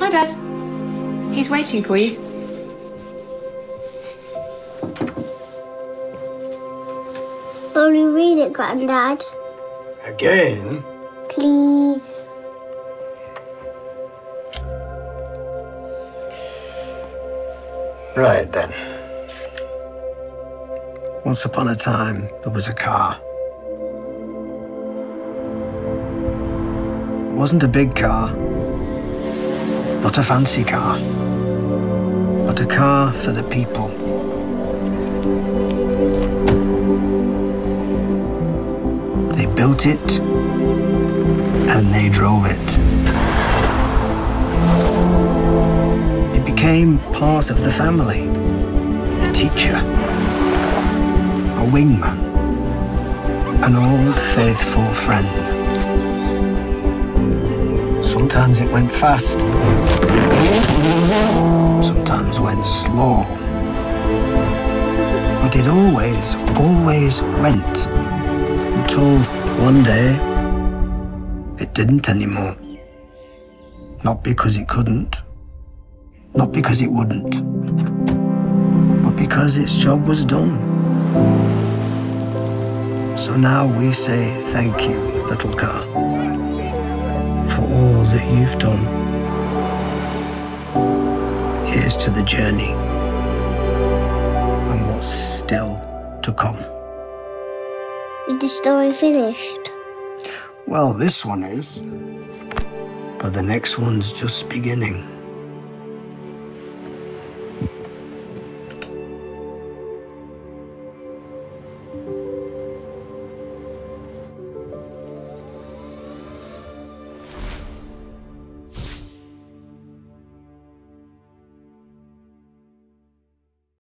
Hi, Dad. He's waiting for you. Only read it, Grandad? Again? Please. Right then. Once upon a time, there was a car. It wasn't a big car, not a fancy car, but a car for the people. They built it and they drove it. It became part of the family. A teacher, a wingman, an old faithful friend. Sometimes it went fast, sometimes went slow. But it always, always went until one day it didn't anymore. Not because it couldn't, not because it wouldn't, but because its job was done. So now we say thank you, little car, that you've done. Here's to the journey and what's still to come. Is the story finished? Well, this one is, but the next one's just beginning.